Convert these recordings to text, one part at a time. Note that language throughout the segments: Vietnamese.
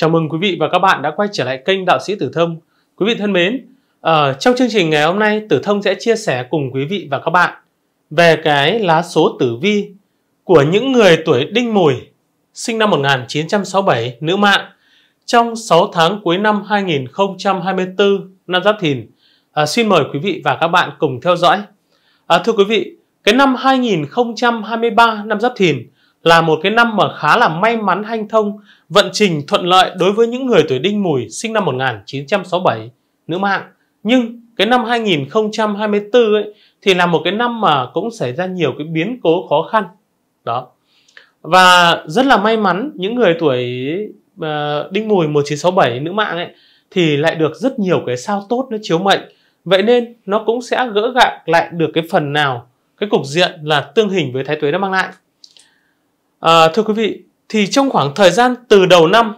Chào mừng quý vị và các bạn đã quay trở lại kênh Đạo sĩ Tử Thông. Quý vị thân mến, ở trong chương trình ngày hôm nay Tử Thông sẽ chia sẻ cùng quý vị và các bạn về cái lá số tử vi của những người tuổi Đinh Mùi sinh năm 1967 nữ mạng trong 6 tháng cuối năm 2024 năm Giáp Thìn. À, xin mời quý vị và các bạn cùng theo dõi. À, thưa quý vị, cái năm 2023 năm Giáp Thìn là một cái năm mà khá là may mắn hanh thông, vận trình thuận lợi đối với những người tuổi Đinh Mùi sinh năm 1967 nữ mạng. Nhưng cái năm 2024 ấy thì là một cái năm mà cũng xảy ra nhiều cái biến cố khó khăn. Đó. Và rất là may mắn những người tuổi uh, Đinh Mùi 1967 nữ mạng ấy thì lại được rất nhiều cái sao tốt nó chiếu mệnh. Vậy nên nó cũng sẽ gỡ gạc lại được cái phần nào cái cục diện là tương hình với thái tuế đã mang lại. À, thưa quý vị, thì trong khoảng thời gian từ đầu năm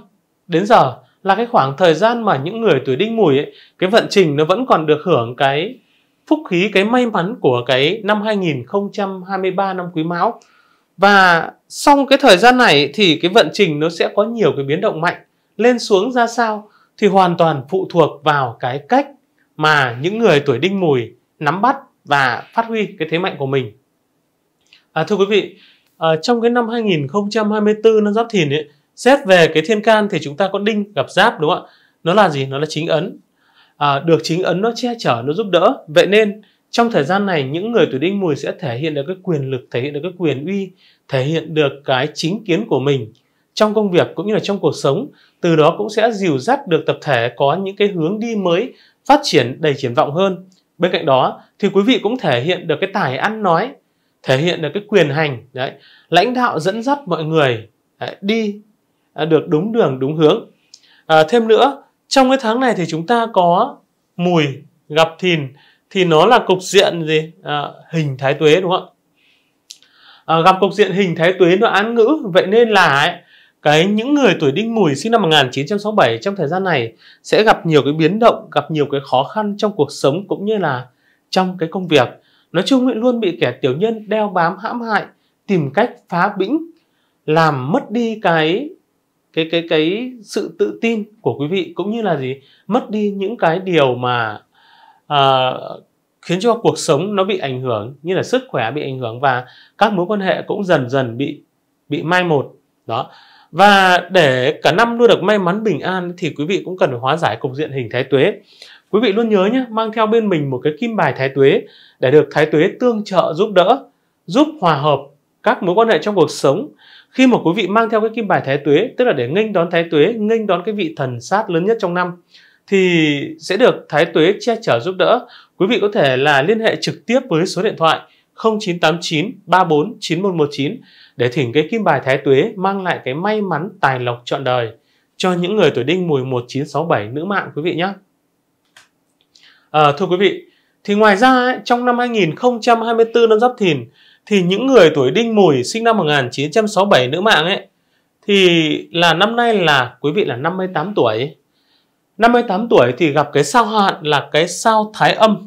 đến giờ là cái khoảng thời gian mà những người tuổi đinh mùi ấy, cái vận trình nó vẫn còn được hưởng cái phúc khí, cái may mắn của cái năm 2023 năm quý mão. Và xong cái thời gian này thì cái vận trình nó sẽ có nhiều cái biến động mạnh lên xuống ra sao thì hoàn toàn phụ thuộc vào cái cách mà những người tuổi đinh mùi nắm bắt và phát huy cái thế mạnh của mình. À, thưa quý vị, à, trong cái năm 2024 năm giáp thìn ấy, xét về cái thiên can thì chúng ta có đinh gặp giáp đúng không ạ? Nó là gì? Nó là chính ấn. À, được chính ấn nó che chở, nó giúp đỡ. Vậy nên trong thời gian này những người tuổi đinh mùi sẽ thể hiện được cái quyền lực, thể hiện được cái quyền uy, thể hiện được cái chính kiến của mình trong công việc cũng như là trong cuộc sống. Từ đó cũng sẽ dìu dắt được tập thể có những cái hướng đi mới, phát triển đầy triển vọng hơn. Bên cạnh đó thì quý vị cũng thể hiện được cái tài ăn nói, thể hiện được cái quyền hành đấy lãnh đạo dẫn dắt mọi người đấy, đi à, được đúng đường đúng hướng. À, thêm nữa trong cái tháng này thì chúng ta có mùi gặp thìn thì nó là cục diện gì? À, hình thái tuế đúng không ạ? À, gặp cục diện hình thái tuế nó án ngữ vậy nên là ấy, cái những người tuổi đinh mùi sinh năm 1967 trong thời gian này sẽ gặp nhiều cái biến động gặp nhiều cái khó khăn trong cuộc sống cũng như là trong cái công việc. Nói chung ấy, luôn bị kẻ tiểu nhân đeo bám hãm hại, tìm cách phá bĩnh, làm mất đi cái cái cái cái sự tự tin của quý vị cũng như là gì? Mất đi những cái điều mà uh, khiến cho cuộc sống nó bị ảnh hưởng như là sức khỏe bị ảnh hưởng và các mối quan hệ cũng dần dần bị bị mai một đó. Và để cả năm luôn được may mắn bình an thì quý vị cũng cần phải hóa giải cục diện hình thái tuế. Quý vị luôn nhớ nhé, mang theo bên mình một cái kim bài thái tuế để được thái tuế tương trợ giúp đỡ, giúp hòa hợp các mối quan hệ trong cuộc sống. Khi mà quý vị mang theo cái kim bài thái tuế, tức là để nghênh đón thái tuế, nghênh đón cái vị thần sát lớn nhất trong năm, thì sẽ được thái tuế che chở giúp đỡ. Quý vị có thể là liên hệ trực tiếp với số điện thoại 0989 34 9119 để thỉnh cái kim bài thái tuế mang lại cái may mắn tài lộc trọn đời cho những người tuổi đinh mùi 1967 nữ mạng quý vị nhé. À, thưa quý vị, thì ngoài ra ấy, trong năm 2024 năm Giáp Thìn thì những người tuổi Đinh Mùi sinh năm 1967 nữ mạng ấy thì là năm nay là quý vị là 58 tuổi. 58 tuổi thì gặp cái sao hạn là cái sao Thái Âm.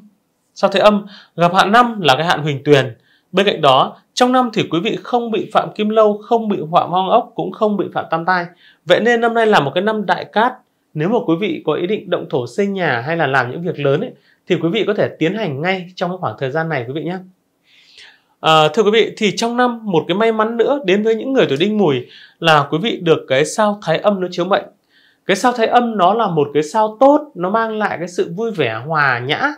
Sao Thái Âm gặp hạn năm là cái hạn Huỳnh Tuyền. Bên cạnh đó, trong năm thì quý vị không bị phạm kim lâu, không bị phạm hoang ốc, cũng không bị phạm tam tai. Vậy nên năm nay là một cái năm đại cát nếu mà quý vị có ý định động thổ xây nhà hay là làm những việc lớn ấy, thì quý vị có thể tiến hành ngay trong cái khoảng thời gian này quý vị nhé. À, thưa quý vị thì trong năm một cái may mắn nữa đến với những người tuổi đinh mùi là quý vị được cái sao thái âm nó chiếu mệnh cái sao thái âm nó là một cái sao tốt nó mang lại cái sự vui vẻ hòa nhã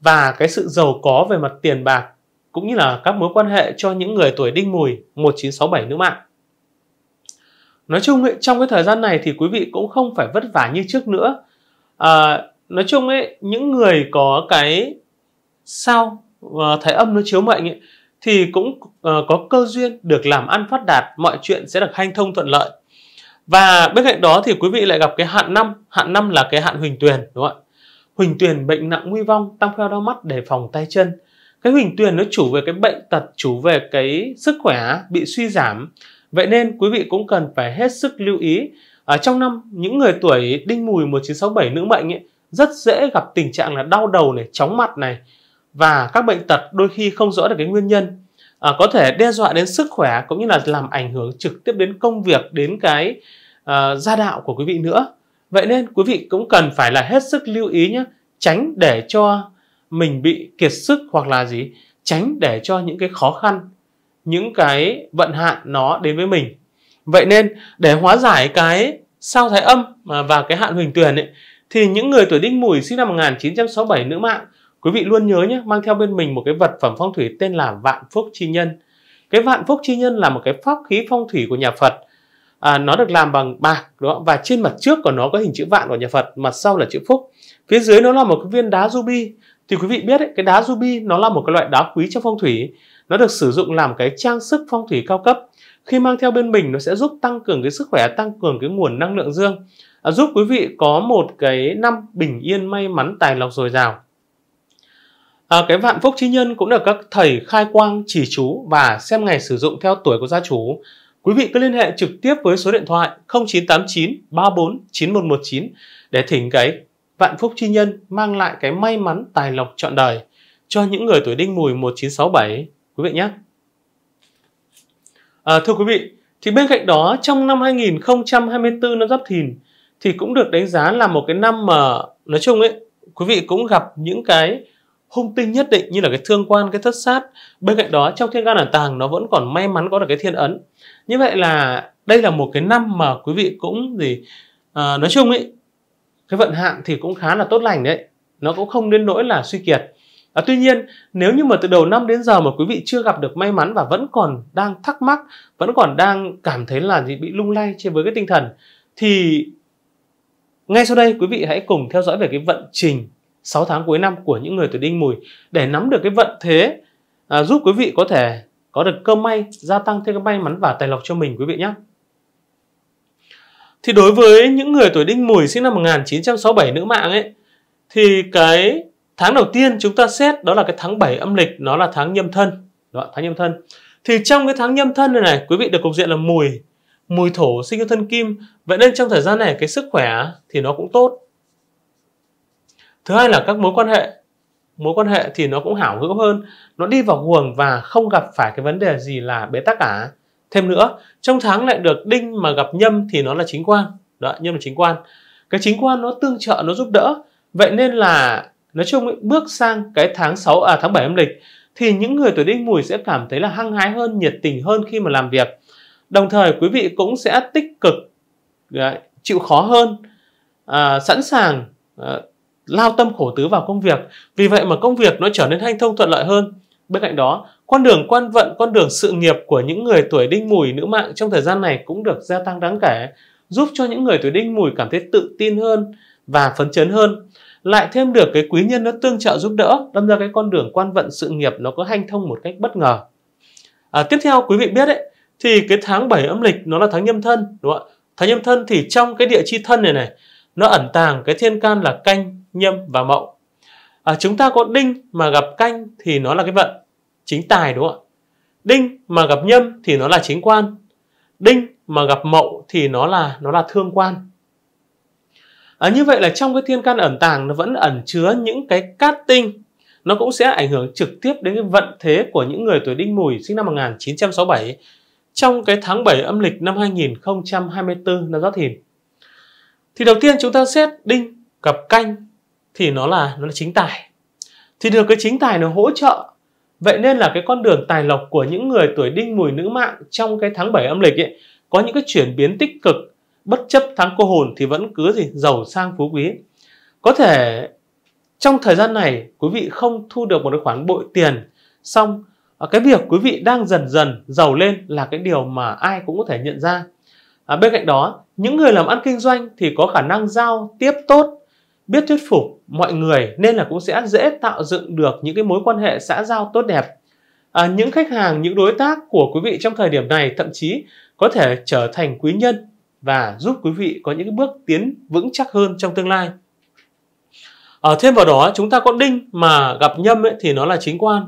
và cái sự giàu có về mặt tiền bạc cũng như là các mối quan hệ cho những người tuổi đinh mùi 1967 nữ mạng nói chung ấy, trong cái thời gian này thì quý vị cũng không phải vất vả như trước nữa. À, nói chung ấy những người có cái sao ờ, thái âm nó chiếu mệnh ấy, thì cũng uh, có cơ duyên được làm ăn phát đạt mọi chuyện sẽ được hanh thông thuận lợi. Và bên cạnh đó thì quý vị lại gặp cái hạn năm. Hạn năm là cái hạn huỳnh tuyền đúng không ạ? Huỳnh tuyền bệnh nặng nguy vong tăng pheo đau mắt đề phòng tay chân. Cái huỳnh tuyền nó chủ về cái bệnh tật chủ về cái sức khỏe bị suy giảm. Vậy nên quý vị cũng cần phải hết sức lưu ý ở trong năm những người tuổi đinh mùi 1967 nữ mệnh ấy, rất dễ gặp tình trạng là đau đầu này, chóng mặt này. Và các bệnh tật đôi khi không rõ được cái nguyên nhân à, có thể đe dọa đến sức khỏe cũng như là làm ảnh hưởng trực tiếp đến công việc đến cái à, gia đạo của quý vị nữa. Vậy nên quý vị cũng cần phải là hết sức lưu ý nhé tránh để cho mình bị kiệt sức hoặc là gì tránh để cho những cái khó khăn những cái vận hạn nó đến với mình. Vậy nên để hóa giải cái sao thái âm và cái hạn huỳnh tuyền ấy thì những người tuổi đinh mùi sinh năm 1967 nữ mạng quý vị luôn nhớ nhé mang theo bên mình một cái vật phẩm phong thủy tên là vạn phúc chi nhân. Cái vạn phúc chi nhân là một cái pháp khí phong thủy của nhà Phật. À, nó được làm bằng bạc đó và trên mặt trước của nó có hình chữ vạn của nhà Phật mặt sau là chữ phúc. Phía dưới nó là một cái viên đá ruby. Thì quý vị biết ấy, cái đá ruby nó là một cái loại đá quý trong phong thủy nó được sử dụng làm cái trang sức phong thủy cao cấp. Khi mang theo bên mình nó sẽ giúp tăng cường cái sức khỏe tăng cường cái nguồn năng lượng dương. À, giúp quý vị có một cái năm bình yên may mắn tài lộc dồi dào. À, cái vạn phúc chi nhân cũng được các thầy khai quang chỉ chú và xem ngày sử dụng theo tuổi của gia chủ. Quý vị cứ liên hệ trực tiếp với số điện thoại 0989 34 9119 để thỉnh cái vạn phúc chi nhân mang lại cái may mắn tài lộc trọn đời cho những người tuổi đinh mùi 1967 quý vị nhé. À, thưa quý vị, thì bên cạnh đó trong năm 2024 năm Giáp Thìn thì cũng được đánh giá là một cái năm mà nói chung ấy quý vị cũng gặp những cái hung tinh nhất định như là cái thương quan cái thất sát. Bên cạnh đó trong thiên can ẩn tàng nó vẫn còn may mắn có được cái thiên ấn. Như vậy là đây là một cái năm mà quý vị cũng gì à, nói chung ấy cái vận hạn thì cũng khá là tốt lành đấy. Nó cũng không đến nỗi là suy kiệt à, tuy nhiên nếu như mà từ đầu năm đến giờ mà quý vị chưa gặp được may mắn và vẫn còn đang thắc mắc vẫn còn đang cảm thấy là gì bị lung lay trên với cái tinh thần thì ngay sau đây quý vị hãy cùng theo dõi về cái vận trình 6 tháng cuối năm của những người tuổi đinh mùi để nắm được cái vận thế à, giúp quý vị có thể có được cơ may gia tăng thêm cái may mắn và tài lộc cho mình quý vị nhé. Thì đối với những người tuổi đinh mùi sinh năm 1967 nữ mạng ấy thì cái tháng đầu tiên chúng ta xét đó là cái tháng 7 âm lịch nó là tháng nhâm thân. Đó, tháng nhâm thân. Thì trong cái tháng nhâm thân này này quý vị được cục diện là mùi mùi thổ sinh cho thân kim. Vậy nên trong thời gian này cái sức khỏe thì nó cũng tốt. Thứ hai là các mối quan hệ. Mối quan hệ thì nó cũng hảo hữu hơn. Nó đi vào guồng và không gặp phải cái vấn đề gì là bế tắc cả. Thêm nữa trong tháng lại được đinh mà gặp nhâm thì nó là chính quan. Đó nhâm là chính quan. Cái chính quan nó tương trợ nó giúp đỡ. Vậy nên là nói chung ấy, bước sang cái tháng 6 à tháng 7 âm lịch thì những người tuổi đinh mùi sẽ cảm thấy là hăng hái hơn nhiệt tình hơn khi mà làm việc. Đồng thời quý vị cũng sẽ tích cực đấy, chịu khó hơn à, sẵn sàng à, lao tâm khổ tứ vào công việc. Vì vậy mà công việc nó trở nên hanh thông thuận lợi hơn. Bên cạnh đó con đường quan vận con đường sự nghiệp của những người tuổi đinh mùi nữ mạng trong thời gian này cũng được gia tăng đáng kể giúp cho những người tuổi đinh mùi cảm thấy tự tin hơn và phấn chấn hơn lại thêm được cái quý nhân nó tương trợ giúp đỡ đâm ra cái con đường quan vận sự nghiệp nó có hanh thông một cách bất ngờ. À, tiếp theo quý vị biết đấy thì cái tháng 7 âm lịch nó là tháng nhâm thân đúng không ạ? Tháng nhâm thân thì trong cái địa chi thân này này nó ẩn tàng cái thiên can là canh nhâm và mậu. À, chúng ta có đinh mà gặp canh thì nó là cái vận chính tài đúng không ạ? Đinh mà gặp nhâm thì nó là chính quan. Đinh mà gặp mậu thì nó là nó là thương quan à, như vậy là trong cái thiên can ẩn tàng nó vẫn ẩn chứa những cái cát tinh nó cũng sẽ ảnh hưởng trực tiếp đến cái vận thế của những người tuổi đinh mùi sinh năm 1967 trong cái tháng 7 âm lịch năm 2024 năm Giáp Thìn. Thì đầu tiên chúng ta xét đinh gặp canh thì nó là nó là chính tài. Thì được cái chính tài nó hỗ trợ. Vậy nên là cái con đường tài lộc của những người tuổi đinh mùi nữ mạng trong cái tháng 7 âm lịch ấy có những cái chuyển biến tích cực bất chấp tháng cô hồn thì vẫn cứ gì giàu sang phú quý. Có thể trong thời gian này quý vị không thu được một cái khoản bội tiền. Xong à, cái việc quý vị đang dần dần giàu lên là cái điều mà ai cũng có thể nhận ra. À, bên cạnh đó những người làm ăn kinh doanh thì có khả năng giao tiếp tốt biết thuyết phục mọi người nên là cũng sẽ dễ tạo dựng được những cái mối quan hệ xã giao tốt đẹp. À, những khách hàng những đối tác của quý vị trong thời điểm này thậm chí có thể trở thành quý nhân và giúp quý vị có những bước tiến vững chắc hơn trong tương lai. Ở thêm vào đó chúng ta có đinh mà gặp nhâm ấy, thì nó là chính quan.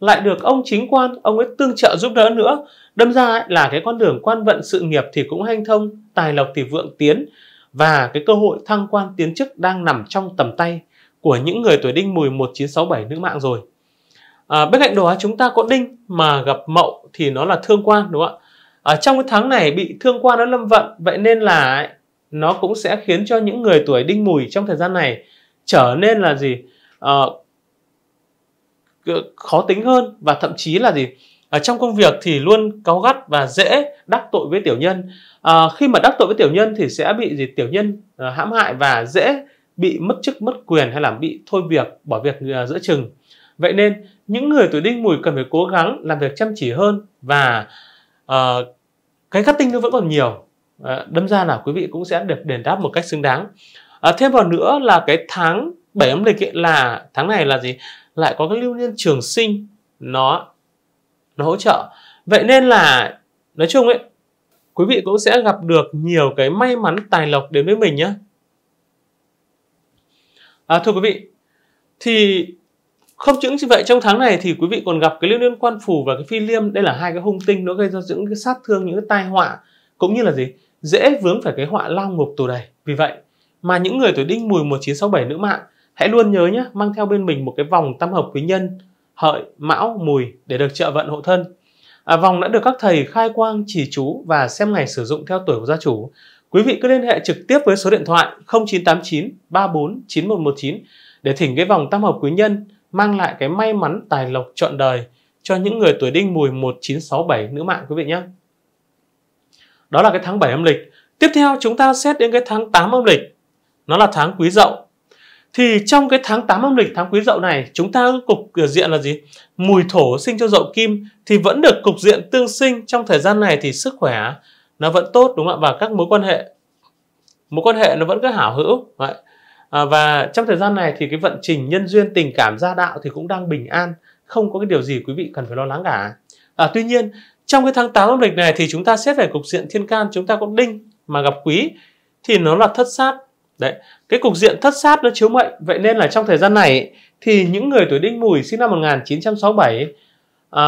Lại được ông chính quan ông ấy tương trợ giúp đỡ nữa. Đâm ra ấy, là cái con đường quan vận sự nghiệp thì cũng hanh thông tài lộc thì vượng tiến. Và cái cơ hội thăng quan tiến chức đang nằm trong tầm tay của những người tuổi đinh mùi 1967 nữ mạng rồi. À, bên cạnh đó chúng ta có đinh mà gặp mậu thì nó là thương quan đúng không ạ? Ở trong cái tháng này bị thương quan nó lâm vận vậy nên là nó cũng sẽ khiến cho những người tuổi đinh mùi trong thời gian này trở nên là gì à, khó tính hơn và thậm chí là gì ở trong công việc thì luôn cáu gắt và dễ đắc tội với tiểu nhân. À, khi mà đắc tội với tiểu nhân thì sẽ bị gì tiểu nhân à, hãm hại và dễ bị mất chức mất quyền hay là bị thôi việc bỏ việc à, giữa chừng. Vậy nên những người tuổi đinh mùi cần phải cố gắng làm việc chăm chỉ hơn và uh, cái cắt tinh nó vẫn còn nhiều. À, đâm ra là quý vị cũng sẽ được đền đáp một cách xứng đáng. À, thêm vào nữa là cái tháng 7 âm lịch ấy là tháng này là gì? Lại có cái lưu niên trường sinh nó nó hỗ trợ. Vậy nên là nói chung ấy quý vị cũng sẽ gặp được nhiều cái may mắn tài lộc đến với mình nhé à, ờ, thưa quý vị thì không những như vậy trong tháng này thì quý vị còn gặp cái liên liên quan phù và cái phi liêm. Đây là hai cái hung tinh nó gây ra những cái sát thương những cái tai họa cũng như là gì? Dễ vướng phải cái họa lao ngục tù đầy. Vì vậy mà những người tuổi đinh mùi 1967 nữ mạng hãy luôn nhớ nhé mang theo bên mình một cái vòng tam hợp quý nhân hợi mão mùi để được trợ vận hộ thân. À, vòng đã được các thầy khai quang chỉ chú và xem ngày sử dụng theo tuổi của gia chủ. Quý vị cứ liên hệ trực tiếp với số điện thoại 0989 34 9119 để thỉnh cái vòng tam hợp quý nhân mang lại cái may mắn, tài lộc trọn đời cho những người tuổi đinh mùi 1967 nữ mạng quý vị nhé. Đó là cái tháng 7 âm lịch. Tiếp theo chúng ta xét đến cái tháng 8 âm lịch. Nó là tháng quý dậu. Thì trong cái tháng 8 âm lịch, tháng quý dậu này, chúng ta cục ờ, diện là gì? Mùi thổ sinh cho dậu kim thì vẫn được cục diện tương sinh trong thời gian này thì sức khỏe nó vẫn tốt, đúng không ạ? Và các mối quan hệ, mối quan hệ nó vẫn cứ hảo hữu. Vậy à, và trong thời gian này thì cái vận trình nhân duyên tình cảm gia đạo thì cũng đang bình an không có cái điều gì quý vị cần phải lo lắng cả. À, tuy nhiên trong cái tháng 8 âm lịch này thì chúng ta xét về cục diện thiên can chúng ta có đinh mà gặp quý thì nó là thất sát. Đấy cái cục diện thất sát nó chiếu mệnh. Vậy nên là trong thời gian này thì những người tuổi đinh mùi sinh năm 1967 à,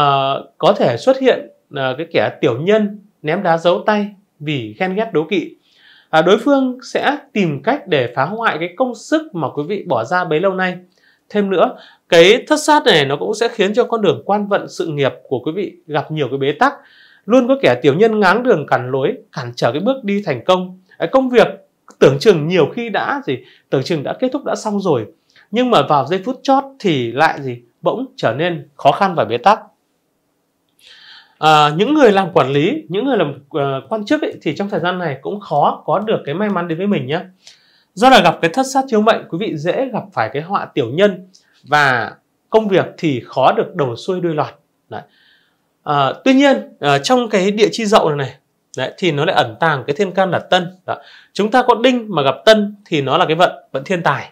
có thể xuất hiện à, cái kẻ tiểu nhân ném đá giấu tay vì ghen ghét đố kỵ à, đối phương sẽ tìm cách để phá hoại cái công sức mà quý vị bỏ ra bấy lâu nay. Thêm nữa cái thất sát này nó cũng sẽ khiến cho con đường quan vận sự nghiệp của quý vị gặp nhiều cái bế tắc. Luôn có kẻ tiểu nhân ngáng đường cản lối cản trở cái bước đi thành công. À, công việc tưởng chừng nhiều khi đã gì tưởng chừng đã kết thúc đã xong rồi. Nhưng mà vào giây phút chót thì lại gì bỗng trở nên khó khăn và bế tắc à, những người làm quản lý những người làm uh, quan chức ấy, thì trong thời gian này cũng khó có được cái may mắn đến với mình nhé do là gặp cái thất sát chiếu mệnh quý vị dễ gặp phải cái họa tiểu nhân và công việc thì khó được đầu xuôi đuôi lọt đấy. À, tuy nhiên à, trong cái địa chi dậu này này đấy, thì nó lại ẩn tàng cái thiên can là tân đó. chúng ta có đinh mà gặp tân thì nó là cái vận vận thiên tài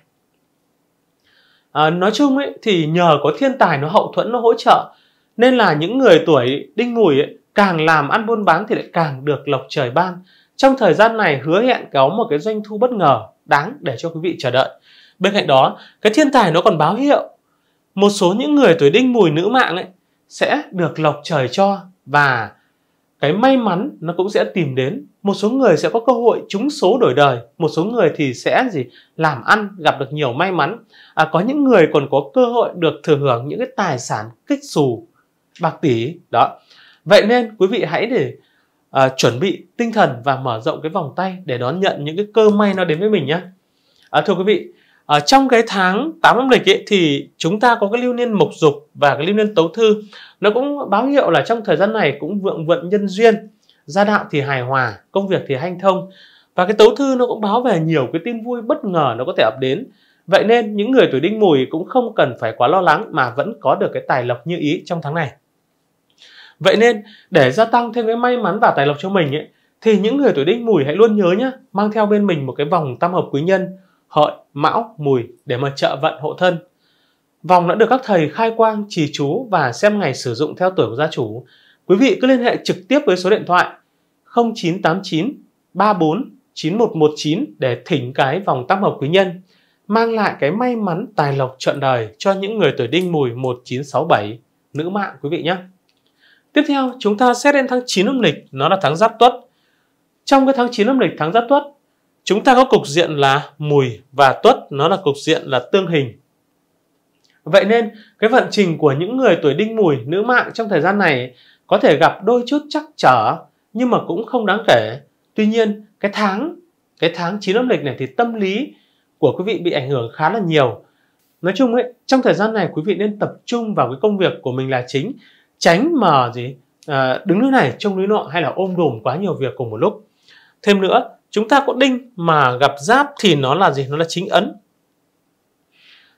à, nói chung ấy thì nhờ có thiên tài nó hậu thuẫn nó hỗ trợ nên là những người tuổi đinh mùi ấy, càng làm ăn buôn bán thì lại càng được lộc trời ban. Trong thời gian này hứa hẹn có một cái doanh thu bất ngờ đáng để cho quý vị chờ đợi. Bên cạnh đó, cái thiên tài nó còn báo hiệu. Một số những người tuổi đinh mùi nữ mạng ấy sẽ được lộc trời cho và cái may mắn nó cũng sẽ tìm đến. Một số người sẽ có cơ hội trúng số đổi đời một số người thì sẽ gì? Làm ăn gặp được nhiều may mắn. À, có những người còn có cơ hội được thừa hưởng những cái tài sản kích xù bạc tỷ đó. Vậy nên quý vị hãy để uh, chuẩn bị tinh thần và mở rộng cái vòng tay để đón nhận những cái cơ may nó đến với mình nhé à, thưa quý vị ở trong cái tháng 8 âm lịch ấy, thì chúng ta có cái lưu niên mộc dục và cái lưu niên tấu thư. Nó cũng báo hiệu là trong thời gian này cũng vượng vận nhân duyên gia đạo thì hài hòa công việc thì hanh thông. Và cái tấu thư nó cũng báo về nhiều cái tin vui bất ngờ nó có thể ập đến. Vậy nên những người tuổi đinh mùi cũng không cần phải quá lo lắng mà vẫn có được cái tài lộc như ý trong tháng này. Vậy nên để gia tăng thêm cái may mắn và tài lộc cho mình ấy, thì những người tuổi đinh mùi hãy luôn nhớ nhé, mang theo bên mình một cái vòng tam hợp quý nhân, hợi, mão, mùi để mà trợ vận hộ thân. Vòng đã được các thầy khai quang, trì chú và xem ngày sử dụng theo tuổi của gia chủ. Quý vị cứ liên hệ trực tiếp với số điện thoại 0989 34 9119 để thỉnh cái vòng tam hợp quý nhân mang lại cái may mắn tài lộc trọn đời cho những người tuổi đinh mùi 1967 nữ mạng quý vị nhé. Tiếp theo, chúng ta xét đến tháng 9 âm lịch, nó là tháng Giáp Tuất. Trong cái tháng 9 âm lịch, tháng Giáp Tuất, chúng ta có cục diện là Mùi và Tuất, nó là cục diện là tương hình. Vậy nên, cái vận trình của những người tuổi đinh mùi, nữ mạng trong thời gian này có thể gặp đôi chút chắc trở, nhưng mà cũng không đáng kể. Tuy nhiên, cái tháng cái tháng 9 âm lịch này thì tâm lý của quý vị bị ảnh hưởng khá là nhiều. Nói chung ấy, trong thời gian này quý vị nên tập trung vào cái công việc của mình là chính, tránh mà gì à, đứng núi này trông núi nọ hay là ôm đồm quá nhiều việc cùng một lúc. Thêm nữa, chúng ta có đinh mà gặp giáp thì nó là gì? Nó là chính ấn.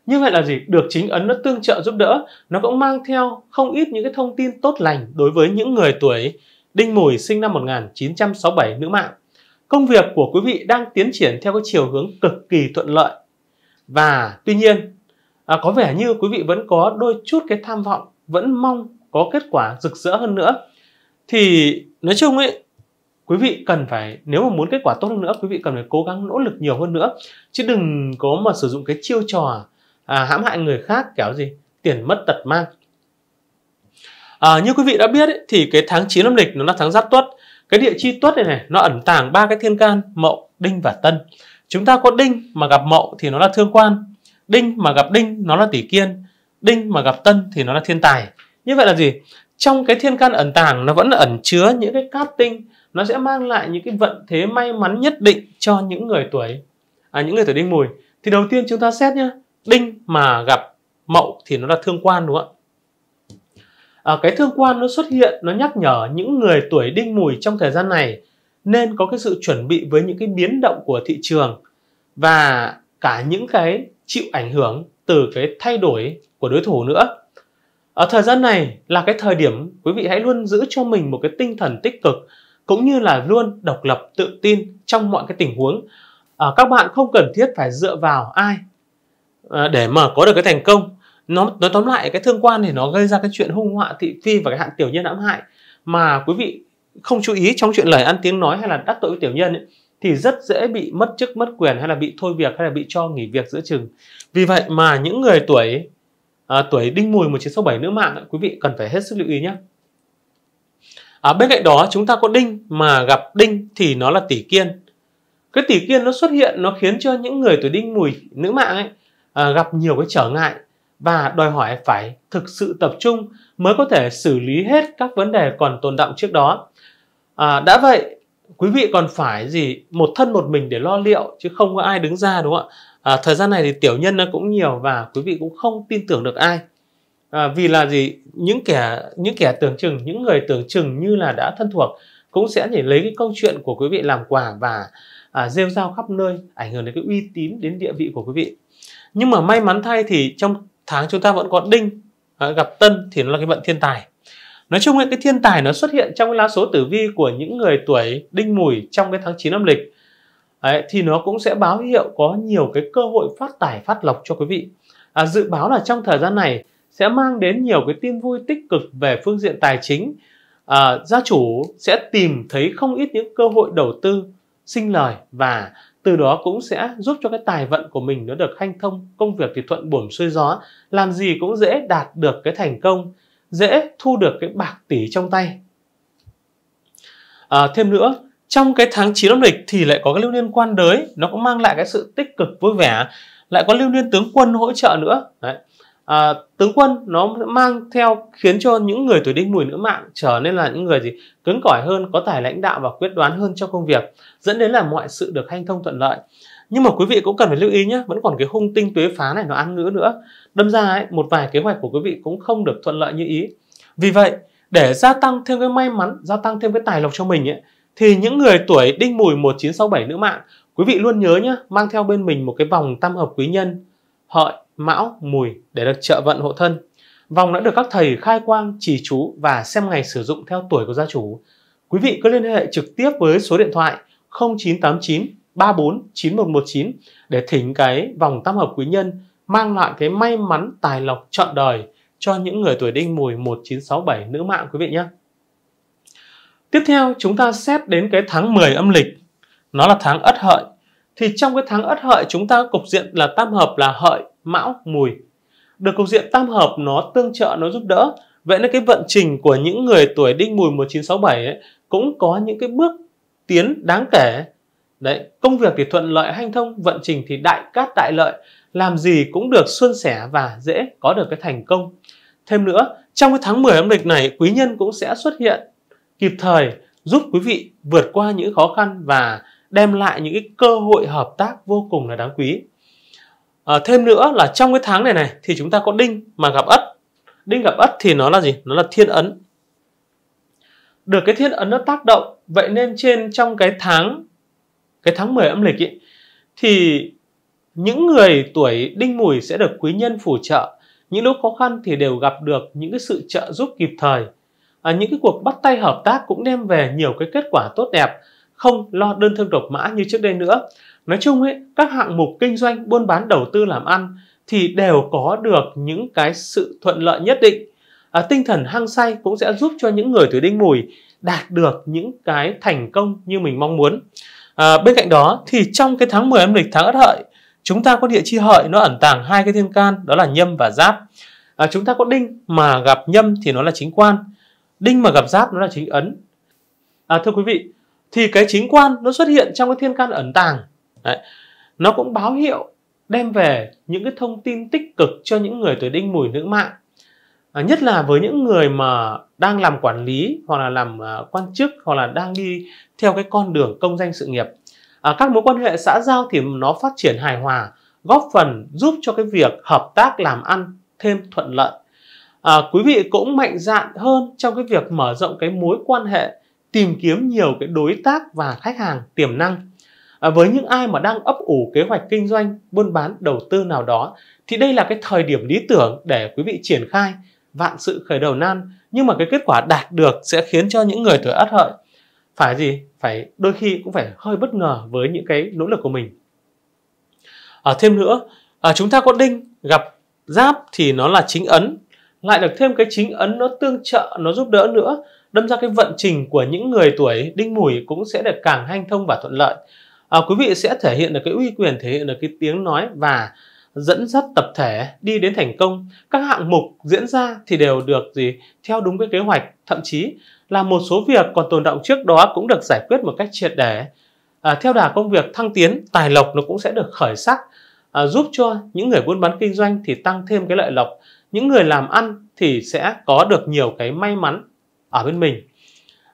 Như vậy là gì? Được chính ấn nó tương trợ giúp đỡ, nó cũng mang theo không ít những cái thông tin tốt lành đối với những người tuổi Đinh Mùi sinh năm 1967 nữ mạng. Công việc của quý vị đang tiến triển theo cái chiều hướng cực kỳ thuận lợi. Và tuy nhiên, à, có vẻ như quý vị vẫn có đôi chút cái tham vọng, vẫn mong có kết quả rực rỡ hơn nữa. Thì nói chung ấy, quý vị cần phải nếu mà muốn kết quả tốt hơn nữa, quý vị cần phải cố gắng nỗ lực nhiều hơn nữa. Chứ đừng có mà sử dụng cái chiêu trò à, hãm hại người khác kéo gì tiền mất tật mang. À, như quý vị đã biết ấy, thì cái tháng 9 âm lịch nó là tháng giáp tuất cái địa chi tuất này này nó ẩn tàng ba cái thiên can mậu đinh và tân chúng ta có đinh mà gặp mậu thì nó là thương quan đinh mà gặp đinh nó là tỷ kiên đinh mà gặp tân thì nó là thiên tài như vậy là gì? Trong cái thiên can ẩn tàng nó vẫn ẩn chứa những cái cát tinh. Nó sẽ mang lại những cái vận thế may mắn nhất định cho những người tuổi à, những người tuổi đinh mùi. Thì đầu tiên chúng ta xét nhá. Đinh mà gặp mậu thì nó là thương quan đúng không ạ? À, cái thương quan nó xuất hiện nó nhắc nhở những người tuổi đinh mùi trong thời gian này nên có cái sự chuẩn bị với những cái biến động của thị trường và cả những cái chịu ảnh hưởng từ cái thay đổi của đối thủ nữa ở thời gian này là cái thời điểm quý vị hãy luôn giữ cho mình một cái tinh thần tích cực cũng như là luôn độc lập tự tin trong mọi cái tình huống. À, các bạn không cần thiết phải dựa vào ai à, để mà có được cái thành công. Nó nói tóm lại cái thương quan thì nó gây ra cái chuyện hung họa thị phi và cái hạn tiểu nhân hãm hại. Mà quý vị không chú ý trong chuyện lời ăn tiếng nói hay là đắc tội với tiểu nhân ấy, thì rất dễ bị mất chức mất quyền hay là bị thôi việc hay là bị cho nghỉ việc giữa chừng. Vì vậy mà những người tuổi à, tuổi đinh mùi 1967 nữ mạng quý vị cần phải hết sức lưu ý nhé à, bên cạnh đó chúng ta có đinh mà gặp đinh thì nó là tỷ kiên cái tỷ kiên nó xuất hiện nó khiến cho những người tuổi đinh mùi nữ mạng ấy à, gặp nhiều cái trở ngại và đòi hỏi phải thực sự tập trung mới có thể xử lý hết các vấn đề còn tồn động trước đó. À, đã vậy, quý vị còn phải gì một thân một mình để lo liệu chứ không có ai đứng ra đúng không ạ? À, thời gian này thì tiểu nhân nó cũng nhiều và quý vị cũng không tin tưởng được ai. À, vì là gì những kẻ những kẻ tưởng chừng những người tưởng chừng như là đã thân thuộc cũng sẽ để lấy cái câu chuyện của quý vị làm quà và à, rêu rao khắp nơi ảnh hưởng đến cái uy tín đến địa vị của quý vị nhưng mà may mắn thay thì trong tháng chúng ta vẫn có đinh à, gặp tân thì nó là cái vận thiên tài nói chung cái thiên tài nó xuất hiện trong cái lá số tử vi của những người tuổi đinh mùi trong cái tháng 9 âm lịch. Đấy, thì nó cũng sẽ báo hiệu có nhiều cái cơ hội phát tài phát lộc cho quý vị. À, dự báo là trong thời gian này sẽ mang đến nhiều cái tin vui tích cực về phương diện tài chính. À, gia chủ sẽ tìm thấy không ít những cơ hội đầu tư sinh lời và từ đó cũng sẽ giúp cho cái tài vận của mình nó được hanh thông công việc thì thuận buồm xuôi gió làm gì cũng dễ đạt được cái thành công dễ thu được cái bạc tỷ trong tay. À, thêm nữa trong cái tháng 9 âm lịch thì lại có cái lưu niên quan đới nó cũng mang lại cái sự tích cực vui vẻ. Lại có lưu niên tướng quân hỗ trợ nữa. Đấy. À, tướng quân nó mang theo khiến cho những người tuổi đinh mùi nữ mạng trở nên là những người gì cứng cỏi hơn có tài lãnh đạo và quyết đoán hơn trong công việc dẫn đến là mọi sự được hanh thông thuận lợi nhưng mà quý vị cũng cần phải lưu ý nhé vẫn còn cái hung tinh tuế phá này nó ăn ngữ nữa đâm ra ấy, một vài kế hoạch của quý vị cũng không được thuận lợi như ý vì vậy để gia tăng thêm cái may mắn gia tăng thêm cái tài lộc cho mình ấy, thì những người tuổi đinh mùi 1967 nữ mạng quý vị luôn nhớ nhé mang theo bên mình một cái vòng tam hợp quý nhân hợi mão, mùi để được trợ vận hộ thân. Vòng đã được các thầy khai quang, trì chú và xem ngày sử dụng theo tuổi của gia chủ. Quý vị cứ liên hệ trực tiếp với số điện thoại 0989 34 9119 để thỉnh cái vòng tam hợp quý nhân mang lại cái may mắn tài lộc trọn đời cho những người tuổi đinh mùi 1967 nữ mạng quý vị nhé. Tiếp theo chúng ta xét đến cái tháng 10 âm lịch. Nó là tháng Ất Hợi. Thì trong cái tháng Ất Hợi chúng ta cục diện là tam hợp là Hợi, mão mùi được cục diện tam hợp nó tương trợ nó giúp đỡ vậy nên cái vận trình của những người tuổi đinh mùi 1967 ấy, cũng có những cái bước tiến đáng kể đấy công việc thì thuận lợi hanh thông vận trình thì đại cát đại lợi làm gì cũng được suôn sẻ và dễ có được cái thành công thêm nữa trong cái tháng 10 âm lịch này quý nhân cũng sẽ xuất hiện kịp thời giúp quý vị vượt qua những khó khăn và đem lại những cái cơ hội hợp tác vô cùng là đáng quý. À, thêm nữa là trong cái tháng này này thì chúng ta có đinh mà gặp ất. Đinh gặp ất thì nó là gì? Nó là thiên ấn. Được cái thiên ấn nó tác động, vậy nên trên trong cái tháng cái tháng 10 âm lịch ấy, thì những người tuổi đinh mùi sẽ được quý nhân phù trợ. Những lúc khó khăn thì đều gặp được những cái sự trợ giúp kịp thời. À, những cái cuộc bắt tay hợp tác cũng đem về nhiều cái kết quả tốt đẹp, không lo đơn thương độc mã như trước đây nữa. Nói chung ấy, các hạng mục kinh doanh, buôn bán, đầu tư làm ăn thì đều có được những cái sự thuận lợi nhất định. À, tinh thần hăng say cũng sẽ giúp cho những người tuổi đinh mùi đạt được những cái thành công như mình mong muốn. À, bên cạnh đó thì trong cái tháng 10 âm lịch tháng ất hợi chúng ta có địa chi hợi nó ẩn tàng hai cái thiên can đó là nhâm và giáp. À, chúng ta có đinh mà gặp nhâm thì nó là chính quan, đinh mà gặp giáp nó là chính ấn. À, thưa quý vị, thì cái chính quan nó xuất hiện trong cái thiên can ẩn tàng. Đấy. Nó cũng báo hiệu đem về những cái thông tin tích cực cho những người tuổi đinh mùi nữ mạng. À, nhất là với những người mà đang làm quản lý hoặc là làm uh, quan chức hoặc là đang đi theo cái con đường công danh sự nghiệp. À, các mối quan hệ xã giao thì nó phát triển hài hòa góp phần giúp cho cái việc hợp tác làm ăn thêm thuận lợi. À, quý vị cũng mạnh dạn hơn trong cái việc mở rộng cái mối quan hệ tìm kiếm nhiều cái đối tác và khách hàng tiềm năng. À, với những ai mà đang ấp ủ kế hoạch kinh doanh buôn bán đầu tư nào đó thì đây là cái thời điểm lý tưởng để quý vị triển khai vạn sự khởi đầu nan nhưng mà cái kết quả đạt được sẽ khiến cho những người tuổi ất hợi. Phải gì? Phải đôi khi cũng phải hơi bất ngờ với những cái nỗ lực của mình. À, thêm nữa à, chúng ta có đinh gặp giáp thì nó là chính ấn. Lại được thêm cái chính ấn nó tương trợ nó giúp đỡ nữa đâm ra cái vận trình của những người tuổi đinh mùi cũng sẽ được càng hanh thông và thuận lợi. À, quý vị sẽ thể hiện được cái uy quyền thể hiện được cái tiếng nói và dẫn dắt tập thể đi đến thành công các hạng mục diễn ra thì đều được gì theo đúng cái kế hoạch. Thậm chí là một số việc còn tồn động trước đó cũng được giải quyết một cách triệt để. À, theo đà công việc thăng tiến tài lộc nó cũng sẽ được khởi sắc à, giúp cho những người buôn bán kinh doanh thì tăng thêm cái lợi lộc. Những người làm ăn thì sẽ có được nhiều cái may mắn ở bên mình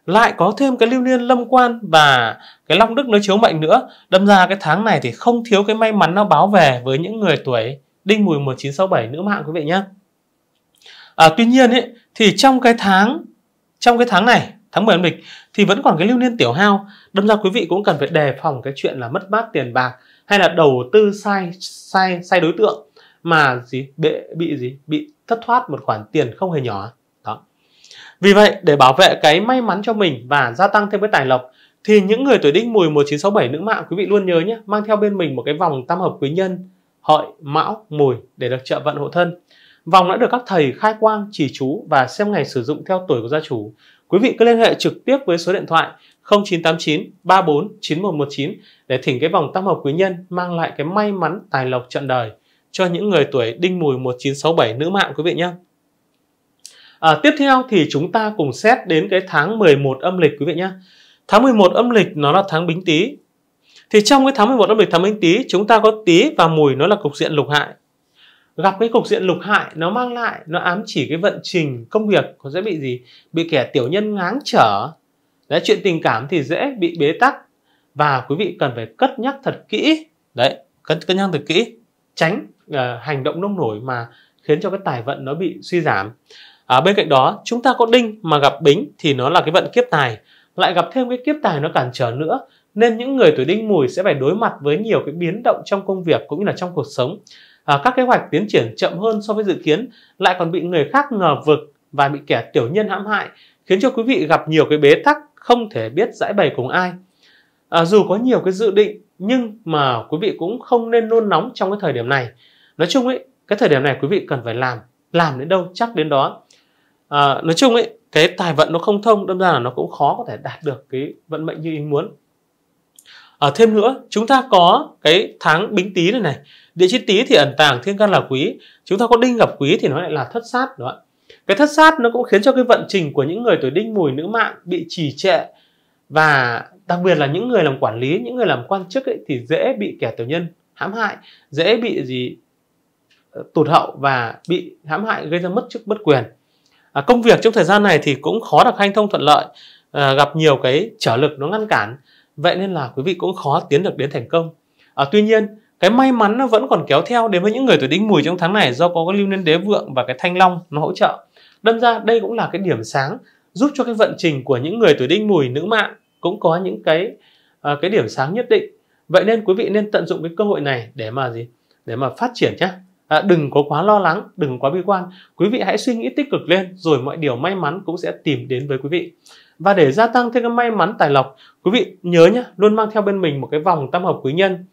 lại có thêm cái lưu niên lâm quan và cái long đức nó chiếu mệnh nữa. Đâm ra cái tháng này thì không thiếu cái may mắn nó báo về với những người tuổi đinh mùi 1967 nữ mạng quý vị nhé. À, tuy nhiên ấy, thì trong cái tháng trong cái tháng này tháng 10 âm lịch thì vẫn còn cái lưu niên tiểu hao. Đâm ra quý vị cũng cần phải đề phòng cái chuyện là mất mát tiền bạc hay là đầu tư sai sai sai đối tượng mà gì bị bị gì bị thất thoát một khoản tiền không hề nhỏ vì vậy để bảo vệ cái may mắn cho mình và gia tăng thêm cái tài lộc thì những người tuổi đinh mùi 1967 nữ mạng quý vị luôn nhớ nhé mang theo bên mình một cái vòng tam hợp quý nhân hợi mão mùi để được trợ vận hộ thân Vòng đã được các thầy khai quang, chỉ chú và xem ngày sử dụng theo tuổi của gia chủ. Quý vị cứ liên hệ trực tiếp với số điện thoại 0989 34 9119 để thỉnh cái vòng tam hợp quý nhân mang lại cái may mắn tài lộc trận đời cho những người tuổi đinh mùi 1967 nữ mạng quý vị nhé. À, tiếp theo thì chúng ta cùng xét đến cái tháng 11 âm lịch quý vị nhé. Tháng 11 âm lịch nó là tháng bính tý. Thì trong cái tháng 11 âm lịch tháng bính tý chúng ta có tý và mùi nó là cục diện lục hại. Gặp cái cục diện lục hại nó mang lại nó ám chỉ cái vận trình công việc có dễ bị gì? Bị kẻ tiểu nhân ngáng trở. Đấy chuyện tình cảm thì dễ bị bế tắc. Và quý vị cần phải cất nhắc thật kỹ. Đấy cất cất nhắc thật kỹ. Tránh uh, hành động nông nổi mà khiến cho cái tài vận nó bị suy giảm à, bên cạnh đó chúng ta có đinh mà gặp bính thì nó là cái vận kiếp tài. Lại gặp thêm cái kiếp tài nó cản trở nữa nên những người tuổi đinh mùi sẽ phải đối mặt với nhiều cái biến động trong công việc cũng như là trong cuộc sống. À, các kế hoạch tiến triển chậm hơn so với dự kiến lại còn bị người khác ngờ vực và bị kẻ tiểu nhân hãm hại khiến cho quý vị gặp nhiều cái bế tắc không thể biết giải bày cùng ai. À, dù có nhiều cái dự định nhưng mà quý vị cũng không nên nôn nóng trong cái thời điểm này. Nói chung ấy cái thời điểm này quý vị cần phải làm. Làm đến đâu chắc đến đó à, nói chung ấy cái tài vận nó không thông đâm ra là nó cũng khó có thể đạt được cái vận mệnh như ý muốn. À, thêm nữa chúng ta có cái tháng bính tý này này. Địa chi tý thì ẩn tàng thiên can là quý. Chúng ta có đinh gặp quý thì nó lại là thất sát đó cái thất sát nó cũng khiến cho cái vận trình của những người tuổi đinh mùi nữ mạng bị trì trệ. Và đặc biệt là những người làm quản lý những người làm quan chức ấy, thì dễ bị kẻ tiểu nhân hãm hại dễ bị gì ờ, tụt hậu và bị hãm hại gây ra mất chức bất quyền à, công việc trong thời gian này thì cũng khó được hanh thông thuận lợi à, gặp nhiều cái trở lực nó ngăn cản. Vậy nên là quý vị cũng khó tiến được đến thành công. À, tuy nhiên cái may mắn nó vẫn còn kéo theo đến với những người tuổi đinh mùi trong tháng này do có cái lưu niên đế vượng và cái thanh long nó hỗ trợ. Đâm ra đây cũng là cái điểm sáng giúp cho cái vận trình của những người tuổi đinh mùi nữ mạng cũng có những cái uh, cái điểm sáng nhất định. Vậy nên quý vị nên tận dụng cái cơ hội này để mà gì? Để mà phát triển nhé à, đừng có quá lo lắng đừng quá bi quan. Quý vị hãy suy nghĩ tích cực lên rồi mọi điều may mắn cũng sẽ tìm đến với quý vị. Và để gia tăng thêm cái may mắn tài lộc quý vị nhớ nhé luôn mang theo bên mình một cái vòng tam hợp quý nhân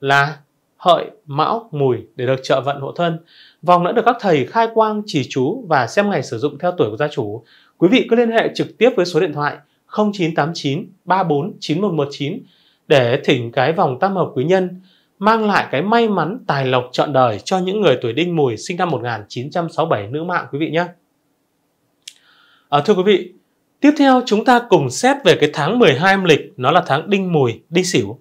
là hợi mão mùi để được trợ vận hộ thân. Vòng đã được các thầy khai quang chỉ chú và xem ngày sử dụng theo tuổi của gia chủ. Quý vị cứ liên hệ trực tiếp với số điện thoại 0989 34 9119 để thỉnh cái vòng tam hợp quý nhân mang lại cái may mắn tài lộc trọn đời cho những người tuổi đinh mùi sinh năm 1967 nữ mạng quý vị nhé. À, thưa quý vị, tiếp theo chúng ta cùng xét về cái tháng 12 âm lịch, nó là tháng đinh mùi, đi xỉu.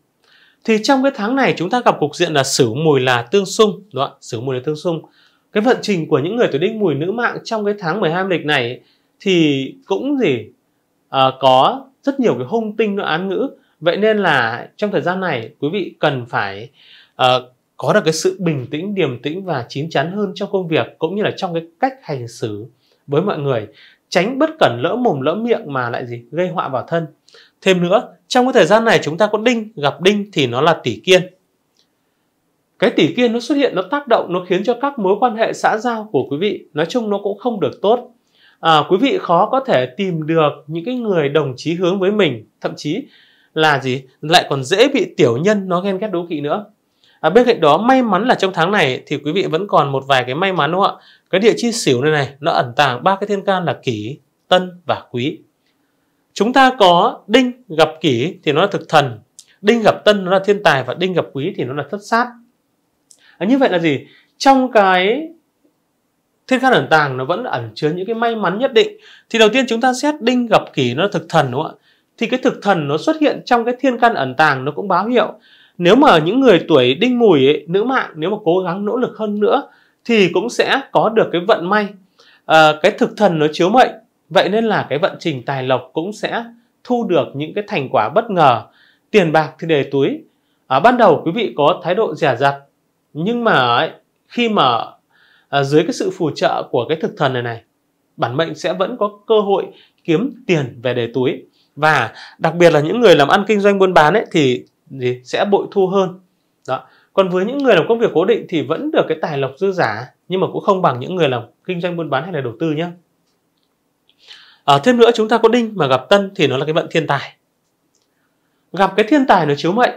Thì trong cái tháng này chúng ta gặp cục diện là sửu mùi là tương xung, đúng không? Sửu mùi là tương xung. Cái vận trình của những người tuổi đinh mùi nữ mạng trong cái tháng 12 âm lịch này thì cũng gì à, có rất nhiều cái hung tinh nó án ngữ vậy nên là trong thời gian này quý vị cần phải uh, có được cái sự bình tĩnh điềm tĩnh và chín chắn hơn trong công việc cũng như là trong cái cách hành xử với mọi người. Tránh bất cẩn lỡ mồm lỡ miệng mà lại gì gây họa vào thân. Thêm nữa trong cái thời gian này chúng ta có đinh gặp đinh thì nó là tỷ kiên. Cái tỷ kiên nó xuất hiện nó tác động nó khiến cho các mối quan hệ xã giao của quý vị nói chung nó cũng không được tốt. À, quý vị khó có thể tìm được những cái người đồng chí hướng với mình. Thậm chí là gì? Lại còn dễ bị tiểu nhân nó ghen ghét đố kỵ nữa. À, bên cạnh đó may mắn là trong tháng này thì quý vị vẫn còn một vài cái may mắn đúng không ạ? Cái địa chi xỉu này này nó ẩn tàng ba cái thiên can là kỷ tân và quý. Chúng ta có đinh gặp kỷ thì nó là thực thần đinh gặp tân nó là thiên tài và đinh gặp quý thì nó là thất sát. À, như vậy là gì? Trong cái thiên can ẩn tàng nó vẫn ẩn chứa những cái may mắn nhất định. Thì đầu tiên chúng ta xét đinh gặp kỷ nó là thực thần đúng không ạ? Thì cái thực thần nó xuất hiện trong cái thiên căn ẩn tàng nó cũng báo hiệu. Nếu mà những người tuổi đinh mùi ấy, nữ mạng nếu mà cố gắng nỗ lực hơn nữa thì cũng sẽ có được cái vận may. À, cái thực thần nó chiếu mệnh vậy nên là cái vận trình tài lộc cũng sẽ thu được những cái thành quả bất ngờ. Tiền bạc thì đề túi. À, ban đầu quý vị có thái độ dè dặt nhưng mà ấy, khi mà à, dưới cái sự phù trợ của cái thực thần này này bản mệnh sẽ vẫn có cơ hội kiếm tiền về đề túi và đặc biệt là những người làm ăn kinh doanh buôn bán ấy thì gì sẽ bội thu hơn. Đó. Còn với những người làm công việc cố định thì vẫn được cái tài lộc dư giả nhưng mà cũng không bằng những người làm kinh doanh buôn bán hay là đầu tư nhé à, thêm nữa chúng ta có đinh mà gặp tân thì nó là cái vận thiên tài. Gặp cái thiên tài nó chiếu mệnh.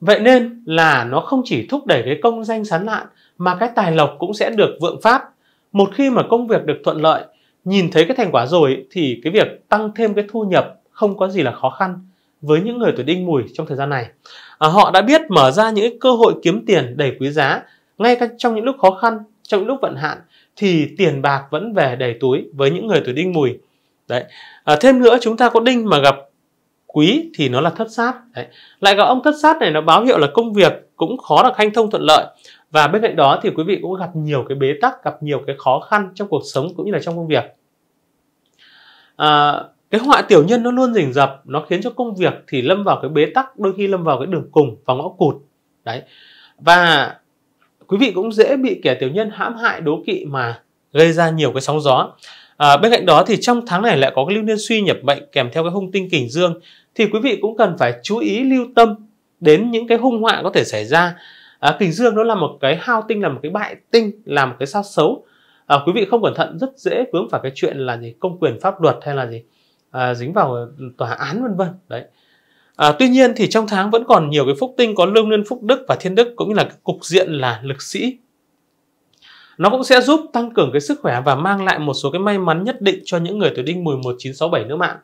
Vậy nên là nó không chỉ thúc đẩy cái công danh sán lạn mà cái tài lộc cũng sẽ được vượng phát một khi mà công việc được thuận lợi nhìn thấy cái thành quả rồi thì cái việc tăng thêm cái thu nhập không có gì là khó khăn với những người tuổi đinh mùi trong thời gian này. À, họ đã biết mở ra những cơ hội kiếm tiền đầy quý giá ngay cả trong những lúc khó khăn, trong những lúc vận hạn thì tiền bạc vẫn về đầy túi với những người tuổi đinh mùi. Đấy. À, thêm nữa chúng ta có đinh mà gặp quý thì nó là thất sát. Đấy. Lại gặp ông thất sát này nó báo hiệu là công việc cũng khó được hanh thông thuận lợi và bên cạnh đó thì quý vị cũng gặp nhiều cái bế tắc, gặp nhiều cái khó khăn trong cuộc sống cũng như là trong công việc. À, cái họa tiểu nhân nó luôn rình rập nó khiến cho công việc thì lâm vào cái bế tắc đôi khi lâm vào cái đường cùng và ngõ cụt. Đấy. Và quý vị cũng dễ bị kẻ tiểu nhân hãm hại đố kỵ mà gây ra nhiều cái sóng gió. À, bên cạnh đó thì trong tháng này lại có cái lưu niên suy nhập bệnh kèm theo cái hung tinh kình dương thì quý vị cũng cần phải chú ý lưu tâm đến những cái hung họa có thể xảy ra. À, kình dương nó là một cái hao tinh là một cái bại tinh là một cái sao xấu. À, quý vị không cẩn thận rất dễ vướng phải cái chuyện là gì? Công quyền pháp luật hay là gì? À, dính vào tòa án vân vân. Đấy. À, tuy nhiên thì trong tháng vẫn còn nhiều cái phúc tinh có lương nguyên phúc đức và thiên đức cũng như là cục diện là lực sĩ. Nó cũng sẽ giúp tăng cường cái sức khỏe và mang lại một số cái may mắn nhất định cho những người tuổi đinh mùi 1967 nữa mạng.